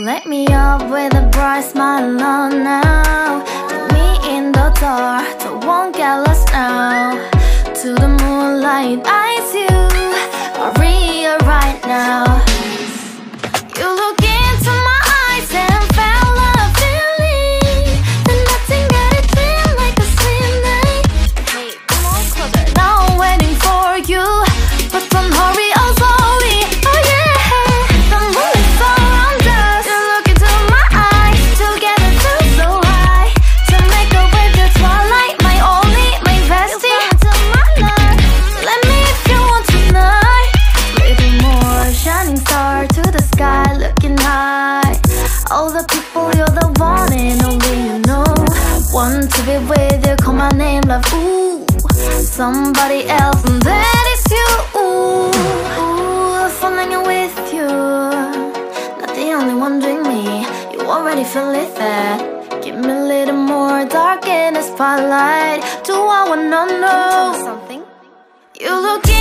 Don't let me up with a bright smile on now Put me in the dark, don't won't get lost now. To the moonlight eyes you a real Want to be with you. Call my name love. Ooh Somebody else. And that is you. Ooh, ooh falling in with you Not the only one doing me. You already feel it there. Give me a little more dark in the spotlight. Do I wanna know something? you look